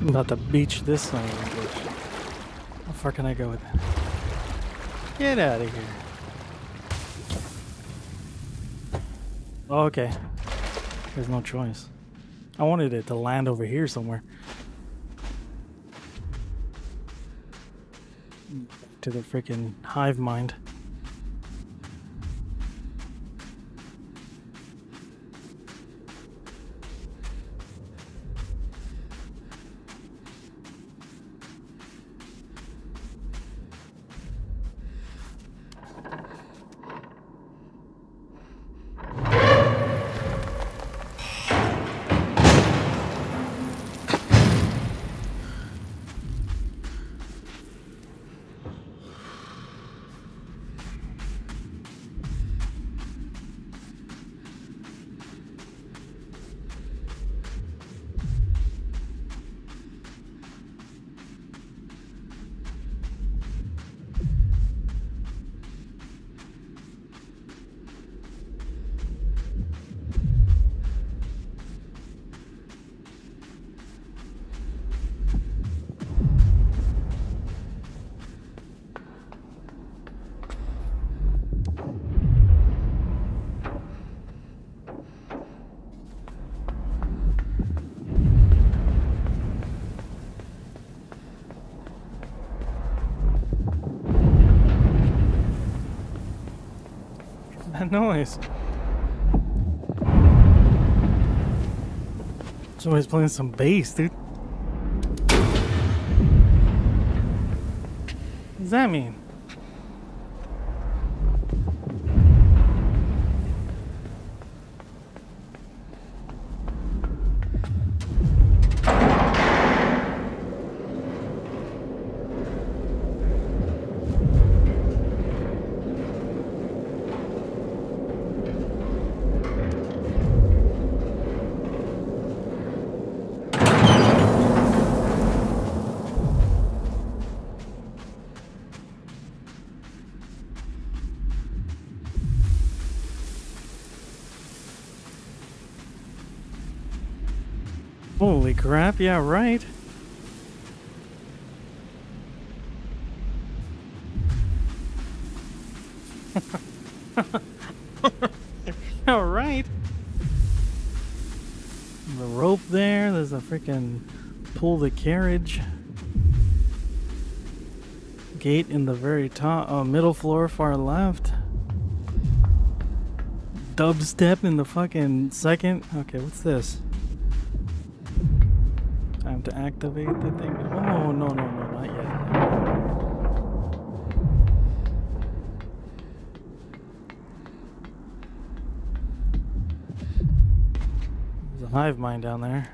I'm about to beach this bitch. How far can I go with that? Get out of here. Oh, okay. There's no choice. I wanted it to land over here somewhere. To the freaking hive mind. Noise? Somebody's playing some bass, dude. What does that mean? Crap, yeah, right. All right. The rope there, there's a freaking pull the carriage. Gate in the very top, uh, middle floor, far left. Dubstep in the fucking second. Okay, what's this? Time to activate the thing. Oh, no, no, no, not yet. There's a hive mine down there.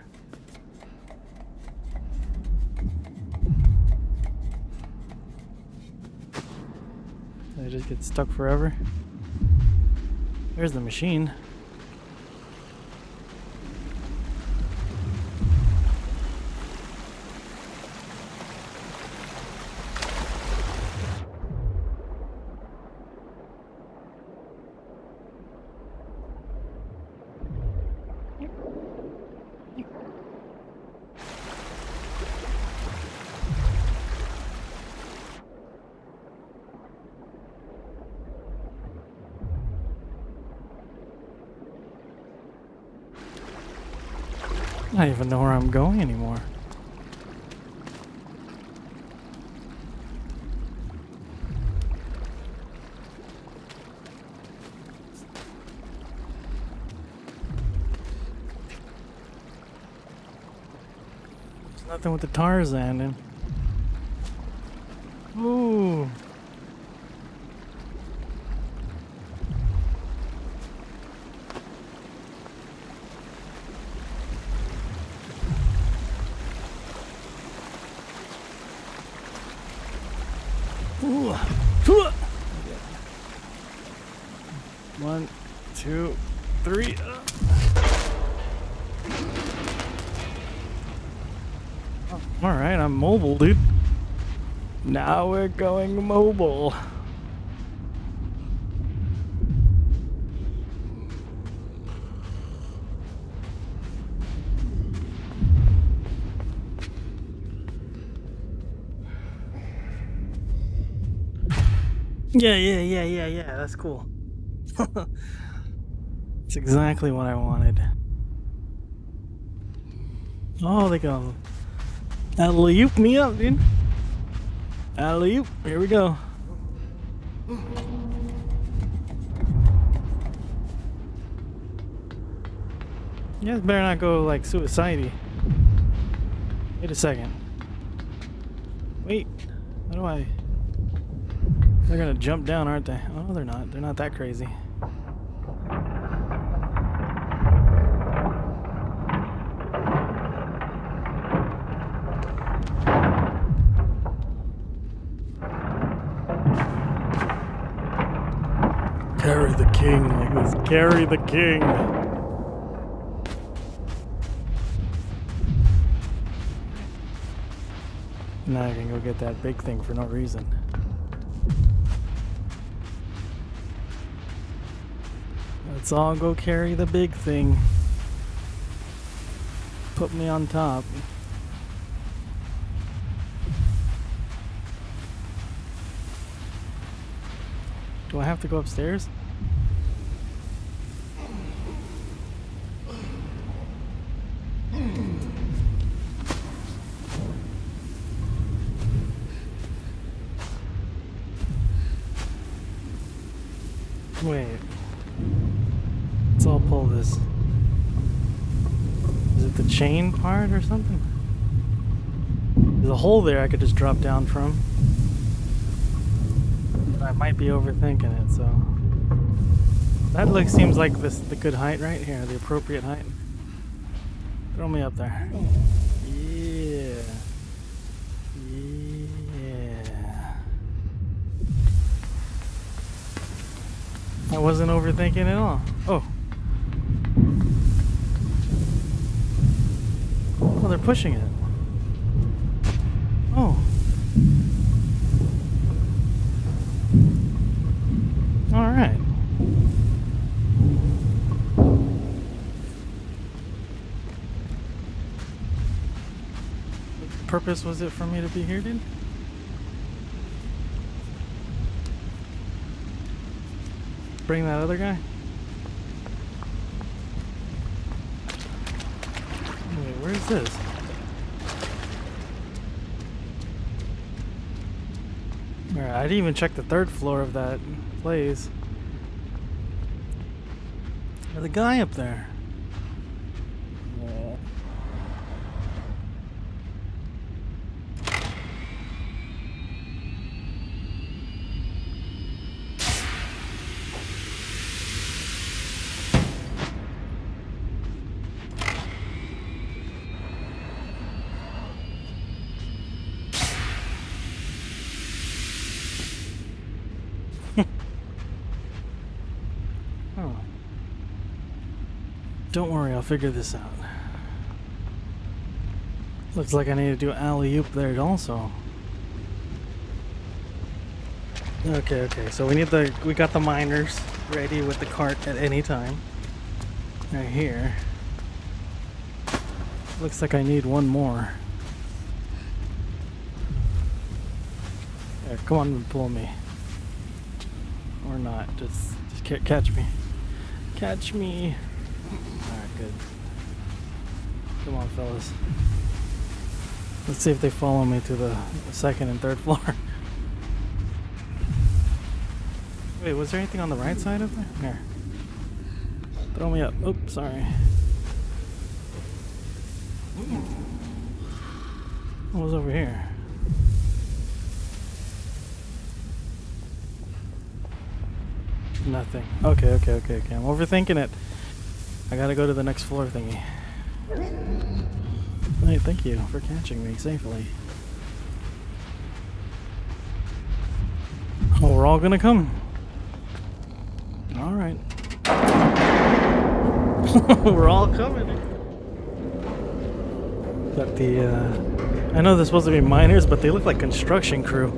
They just get stuck forever. There's the machine. I don't even know where I'm going anymore. There's nothing with the Tarzan in. two, three. All right, I'm mobile, dude. Now we're going mobile. Yeah, yeah, yeah, yeah, yeah, that's cool. Exactly what I wanted. Oh, they go. Alley oop me up, dude. Alley oop. Here we go. Yeah, better not go like suicidey. Wait a second. Wait. How do I? They're gonna jump down, aren't they? Oh, no they're not. They're not that crazy. Carry the king. Now I can go get that big thing for no reason. Let's all go carry the big thing. Put me on top. Do I have to go upstairs? Chain part or something? There's a hole there I could just drop down from. I might be overthinking it, so. That looks seems like this the good height right here, the appropriate height. Throw me up there. Yeah. Yeah. I wasn't overthinking at all. Oh. Oh, they're pushing it. Oh. All right. What purpose was it for me to be here, dude? Bring that other guy? Wait, where's this? Alright, I didn't even check the third floor of that place. There's a guy up there. Oh. Don't worry, I'll figure this out. Looks like I need to do alley oop there also. Okay, okay. So we need the we got the miners ready with the cart at any time. Right here. Looks like I need one more. There, come on and pull me. Or not. Just just catch me. Catch me. Good. Come on, fellas. Let's see if they follow me to the second and third floor. Wait, was there anything on the right side of there? Here. Throw me up. Oops, sorry. What was over here? Nothing. Okay, okay, okay, okay. I'm overthinking it. I gotta go to the next floor thingy. Hey, thank you for catching me safely. Oh, we're all gonna come. Alright. we're all coming. But the, uh... I know they're supposed to be miners, but they look like construction crew.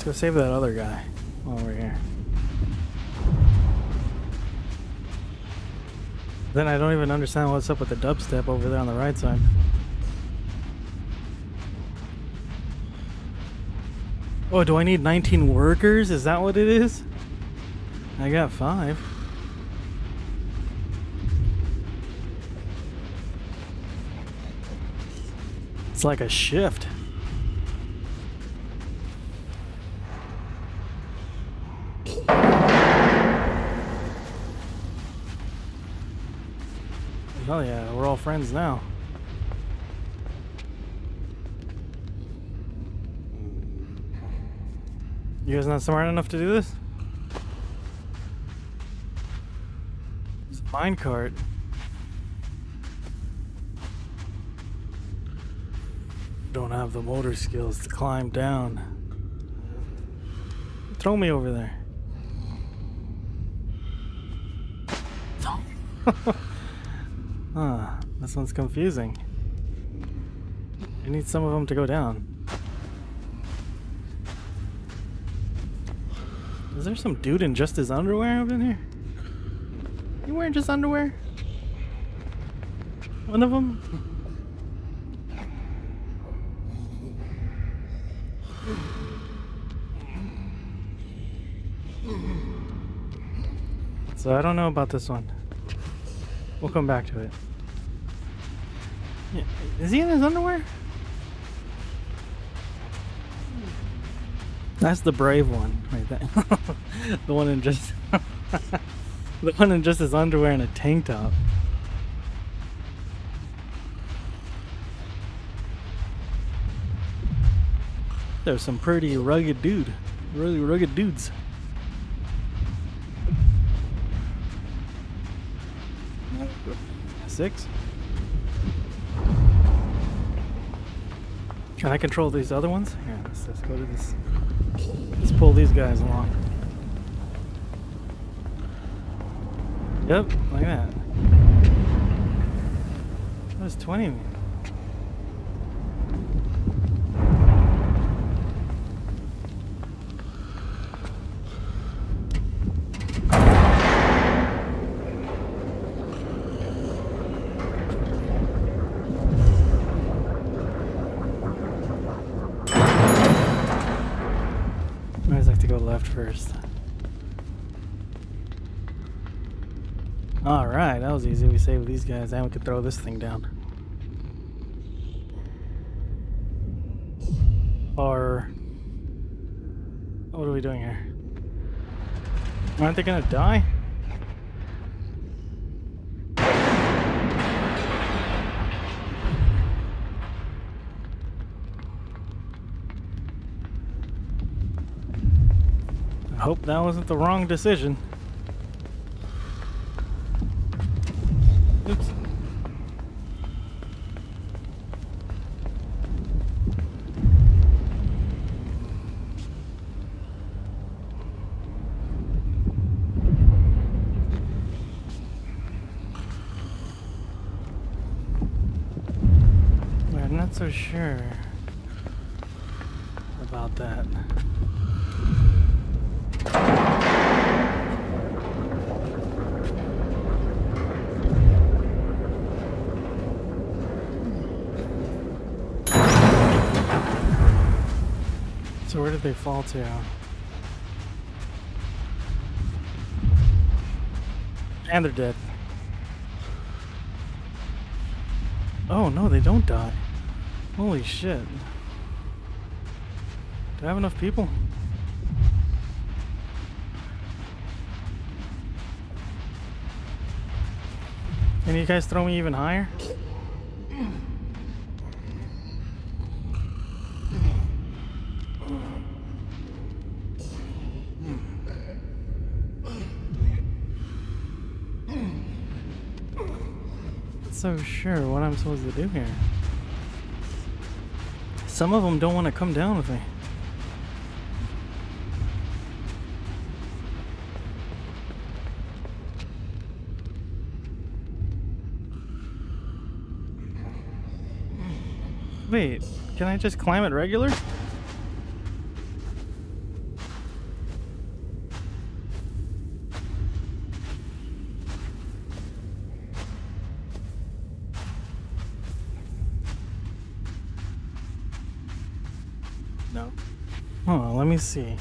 Let's go save that other guy while we're here. Then I don't even understand what's up with the dubstep over there on the right side. Oh, do I need 19 workers? Is that what it is? I got five. It's like a shift. Oh yeah, we're all friends now. You guys not smart enough to do this? It's a minecart. Don't have the motor skills to climb down. Throw me over there. Huh, this one's confusing. I need some of them to go down. Is there some dude in just his underwear up in here? You wearing just underwear? One of them? So I don't know about this one. We'll come back to it. Yeah, Is he in his underwear? That's the brave one right there. the one in just the one in just his underwear and a tank top. There's some pretty rugged dude. Really rugged dudes. Six? Can I control these other ones? Here, let's, let's go to this. Let's pull these guys along. Yep, like that. There's 20 of me. Left first. Alright, that was easy. We saved these guys and we could throw this thing down. Or. What are we doing here? Aren't they gonna die? I hope that wasn't the wrong decision. Oops. I'm not so sure about that. Where did they fall to? And they're dead. Oh no, they don't die. Holy shit. Do I have enough people? Can you guys throw me even higher? So sure what I'm supposed to do here. Some of them don't want to come down with me. Wait, can I just climb it regular? See.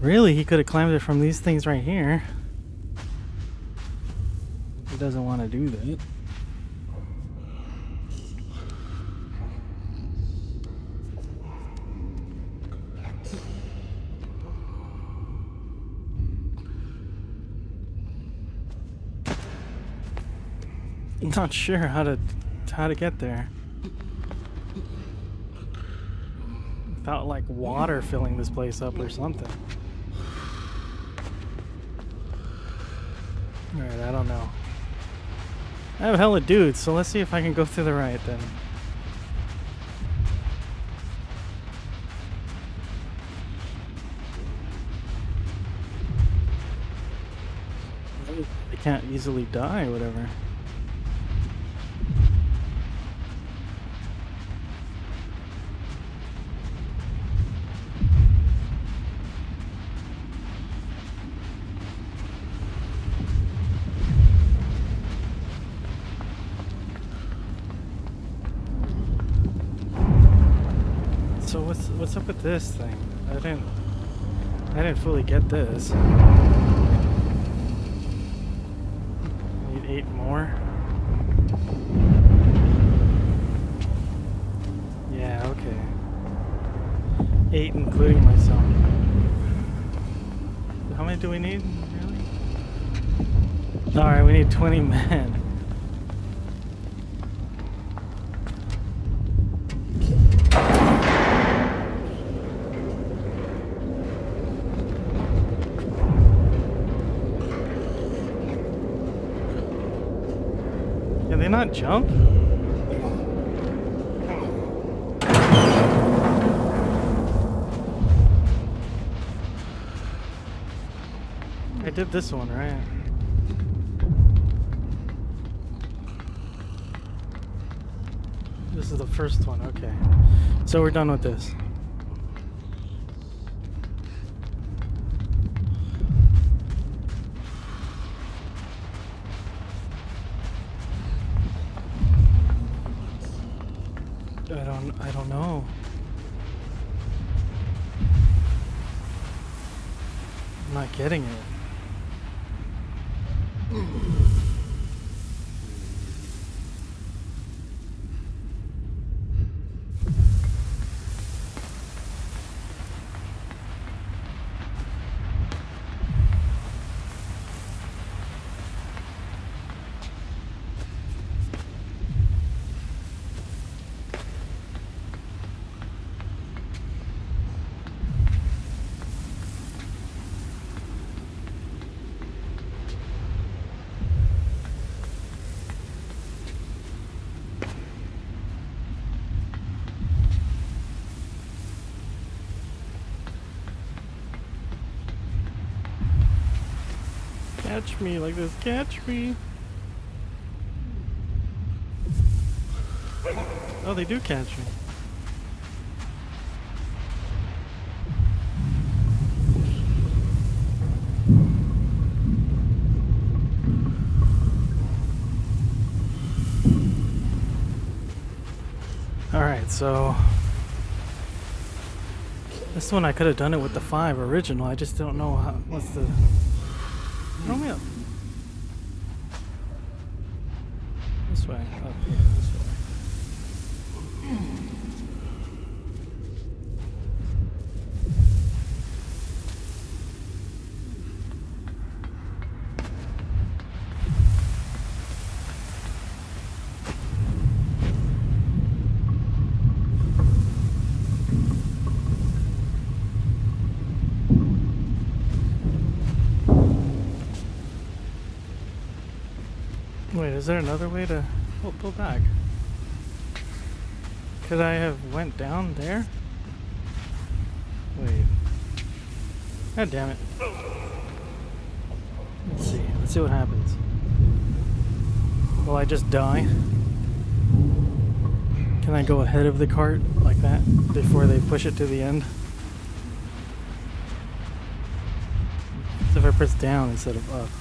Really, he could have climbed it from these things right here. He doesn't want to do that. Not sure how to how to get there. Felt like water filling this place up or something. Alright, I don't know. I have a hella dudes, so let's see if I can go through the right then. I can't easily die whatever. What's up with this thing? I didn't I didn't fully get this. Need eight more. Yeah, okay. Eight including myself. How many do we need? Really? Alright, we need 20 men. Can they not jump? I did this one, right? This is the first one, okay. So we're done with this. Getting it. Catch me like this, catch me. Oh, they do catch me. Alright, so this one I could have done it with the five original. I just don't know how what's the Throw me up. This way. Up here. This way. is there another way to pull, pull back? Could I have went down there? Wait. God damn it. Let's see. Let's see what happens. Will I just die? Can I go ahead of the cart like that before they push it to the end? So if I press down instead of up.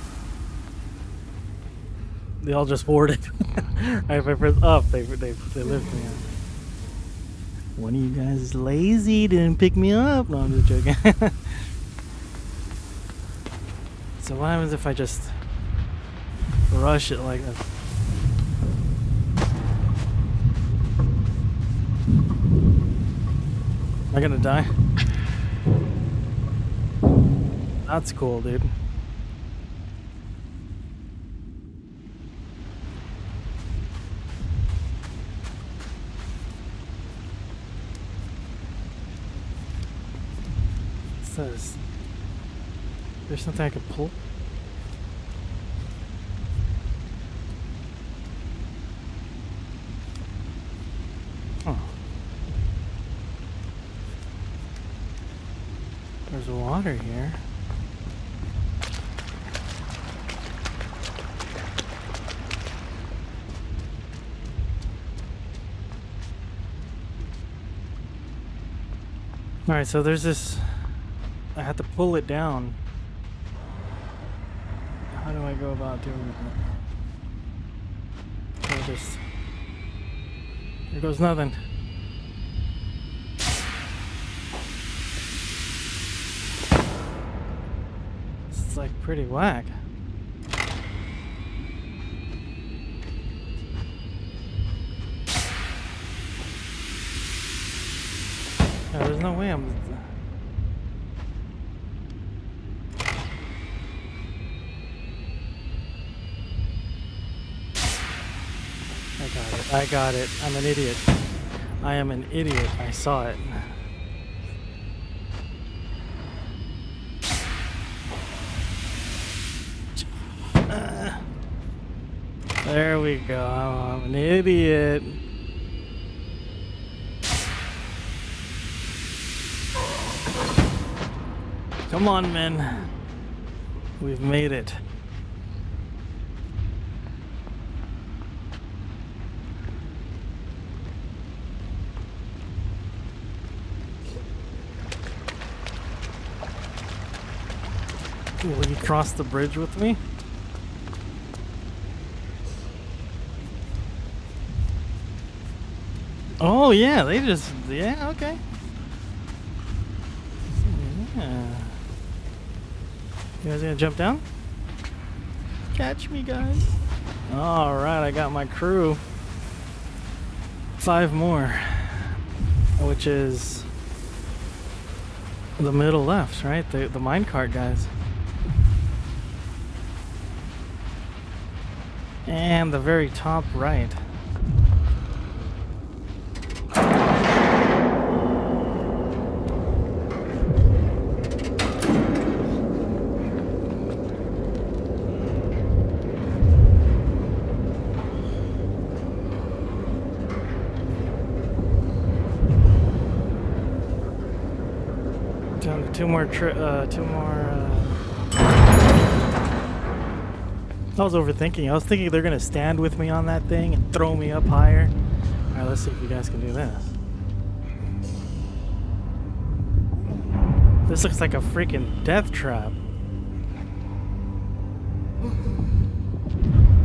They all just boarded. if I press up, oh, they they they lift me up. One of you guys is lazy, didn't pick me up. No, I'm just joking. so what happens if I just rush it like this? Am I gonna die? That's cool, dude. Says there's something I can pull. Oh. There's water here. Alright, so there's this I have to pull it down. How do I go about doing that? I just... Here goes nothing. It's like pretty whack. There's no way I'm I got it. I'm an idiot. I am an idiot. I saw it. There we go. I'm an idiot. Come on, men. We've made it. Cross the bridge with me? Oh yeah, they just yeah, okay. Yeah. You guys gonna jump down? Catch me guys. Alright, I got my crew. Five more. Which is the middle left, right? The the minecart guys. And the very top right. Two more, uh, two more. I was overthinking. I was thinking they're gonna stand with me on that thing and throw me up higher. Alright, let's see if you guys can do this. This looks like a freaking death trap.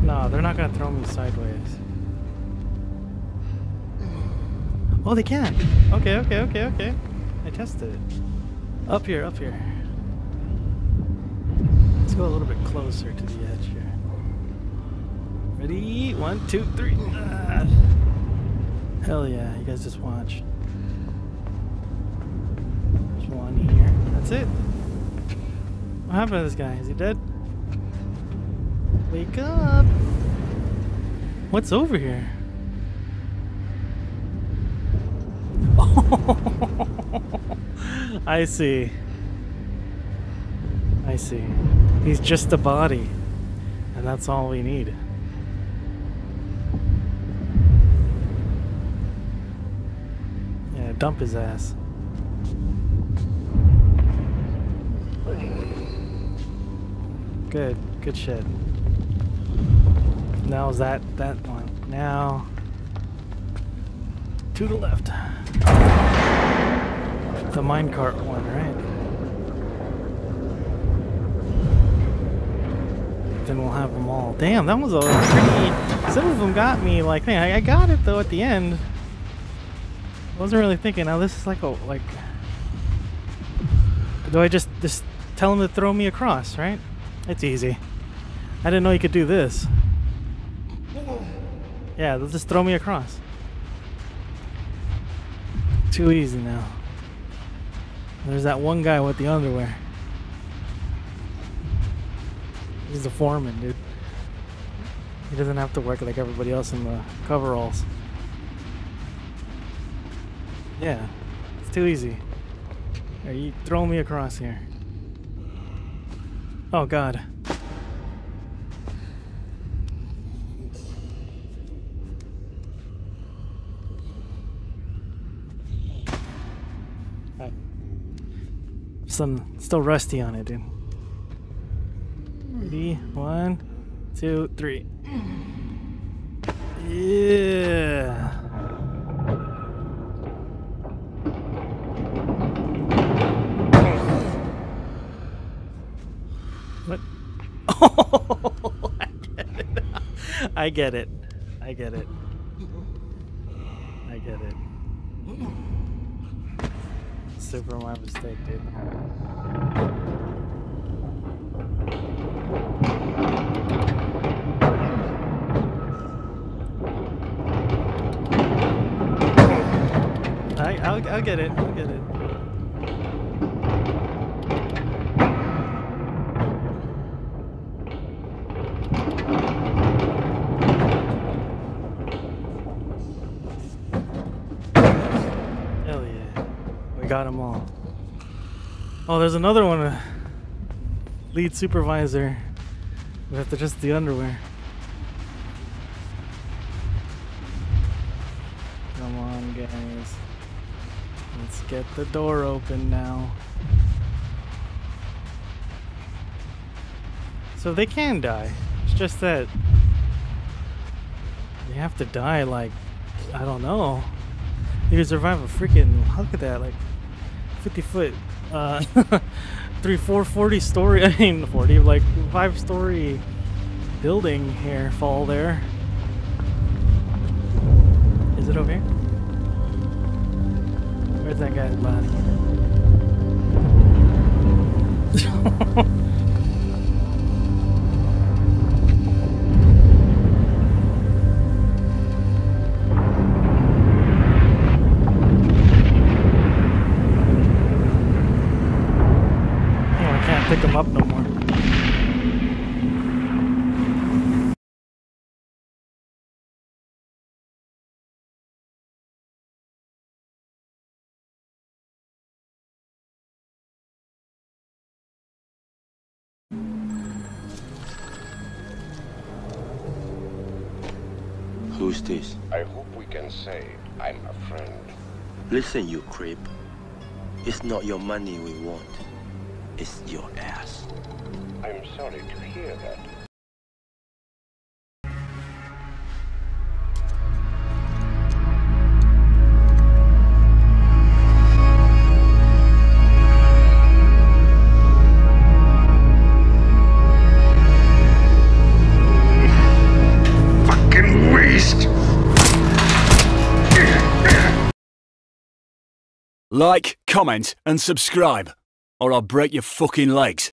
No, they're not gonna throw me sideways. Oh, they can. Okay, okay, okay, okay. I tested it. Up here, up here. Let's go a little bit closer to the. Ready? One, two, three. Ah. Hell yeah, you guys just watch. There's one here. That's it. What happened to this guy? Is he dead? Wake up! What's over here? I see. I see. He's just a body. And that's all we need. Dump his ass. Good, good shit. Now is that that one. Now to the left. The minecart one, right? Then we'll have them all. Damn, that was a pretty. Some of them got me like, man, I got it though at the end. I wasn't really thinking. Now this is like a like. Do I just just tell him to throw me across? Right? It's easy. I didn't know you could do this. Yeah, they'll just throw me across. Too easy now. There's that one guy with the underwear. He's the foreman, dude. He doesn't have to work like everybody else in the coveralls. Yeah, it's too easy. Are you throwing me across here? Oh god. Alright. Some still rusty on it, dude. Ready? One, two, three. Yeah. Oh, I get it. I get it. I get it. Super my mistake, dude. I, I'll, I'll get it. I'll get it. Got them all. Oh, there's another one. Lead supervisor. With just the underwear. Come on, guys. Let's get the door open now. So they can die. It's just that they have to die like I don't know. You can survive a freaking look at that like 50 foot uh 3 4 40 story I mean 40 like 5 story building here fall there. Is it over here? Where's that guy's body? pick him up no more. Who's this? I hope we can say I'm a friend. Listen, you creep. It's not your money we want. It's your ass. I'm sorry to hear that. Fucking waste! Like, comment, and subscribe, or I'll break your fucking legs.